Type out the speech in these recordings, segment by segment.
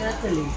Natalie.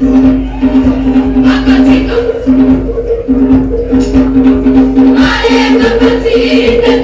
Thank you.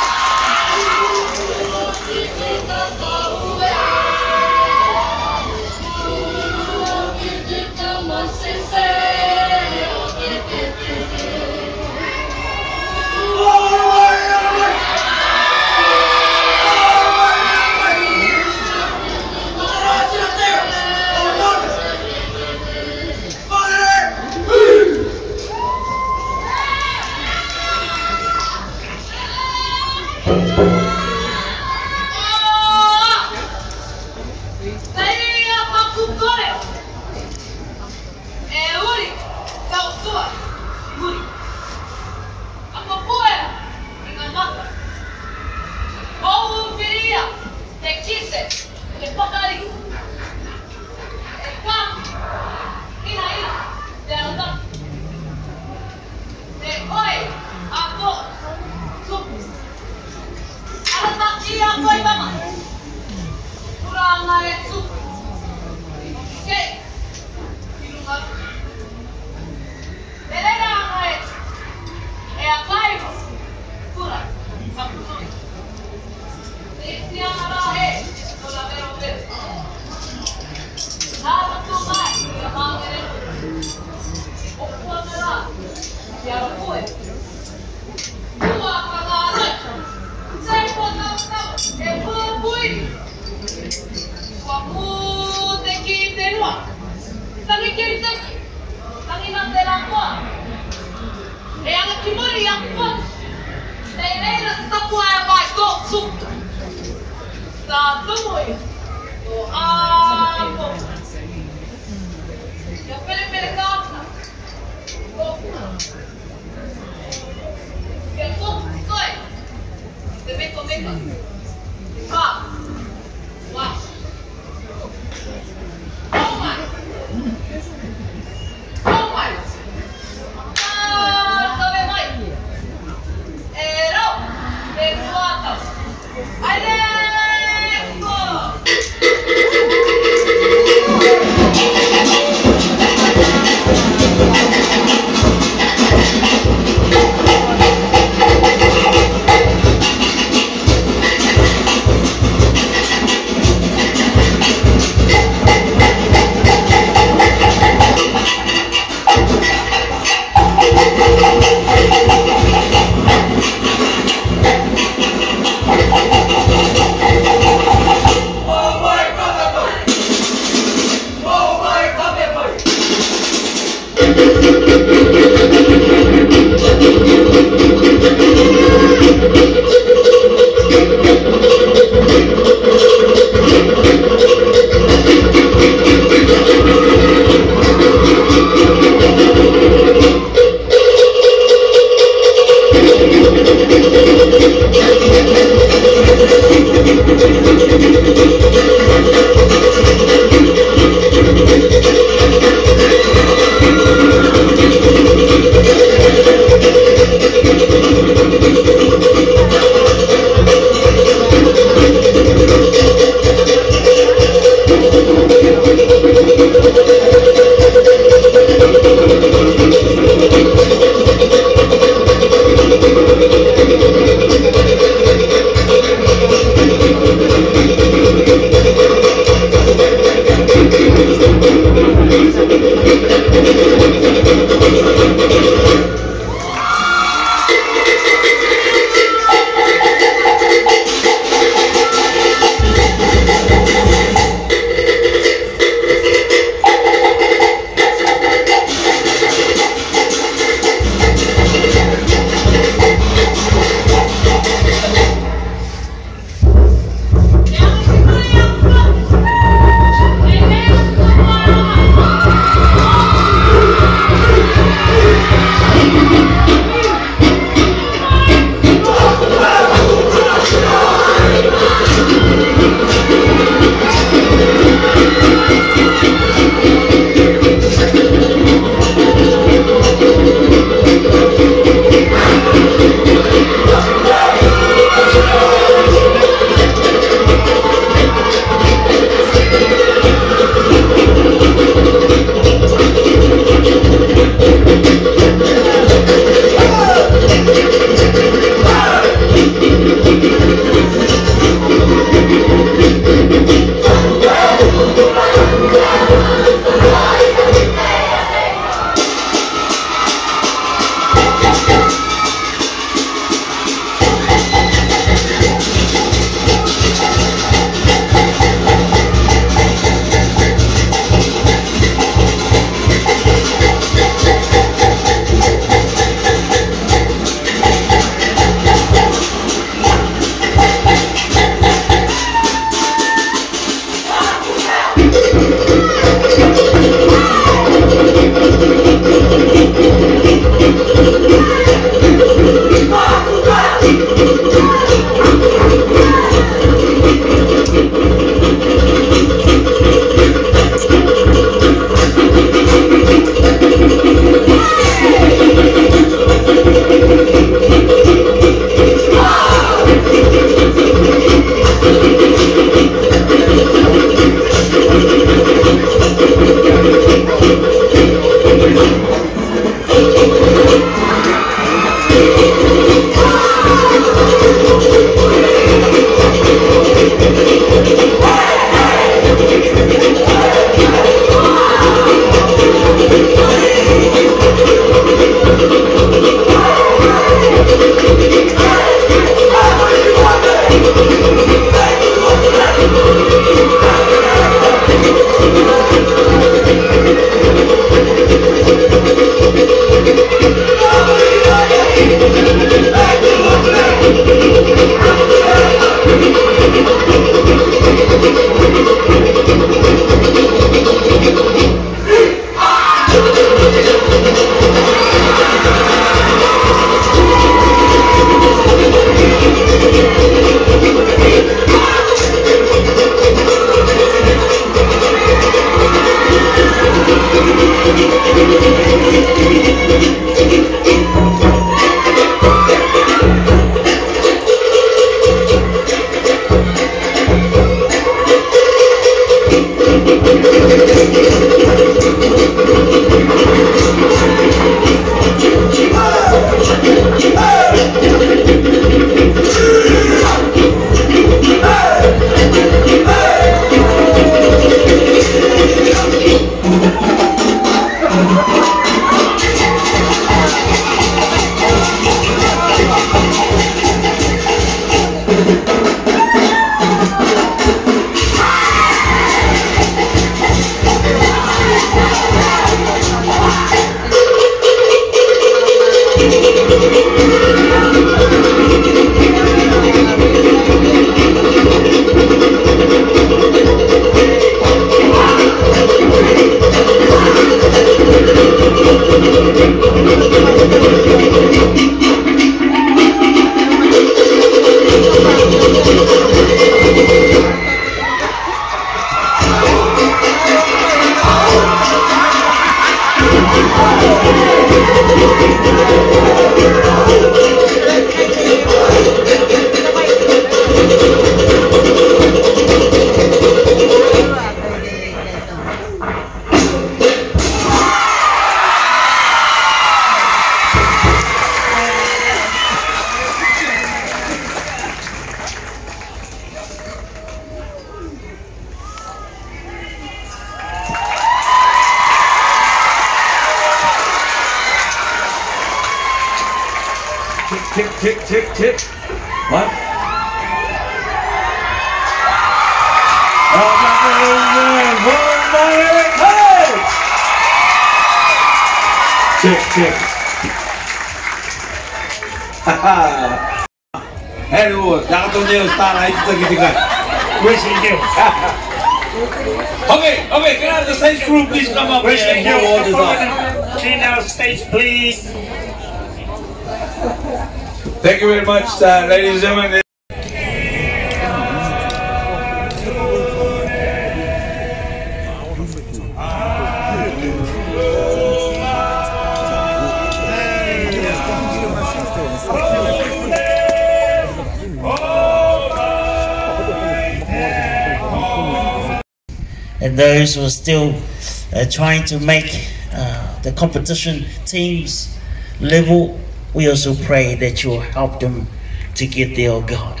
Trying to make uh, the competition teams level, we also pray that you will help them to get there, oh God.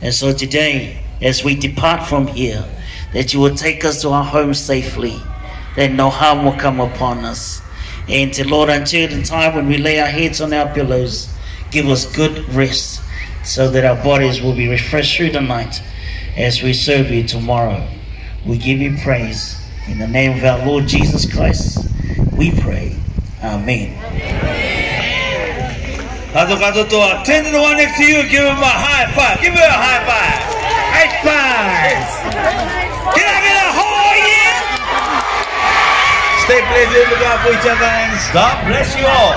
And so today, as we depart from here, that you will take us to our home safely, that no harm will come upon us. And to Lord, until the time when we lay our heads on our pillows, give us good rest so that our bodies will be refreshed through the night as we serve you tomorrow. We give you praise. In the name of our Lord Jesus Christ, we pray. Amen. Kato kato to, turn to the one next to you, give him a high five. Give him a high five. High five. Get out, get out, oh yeah! Stay blessed, look out for each other, and God bless you all.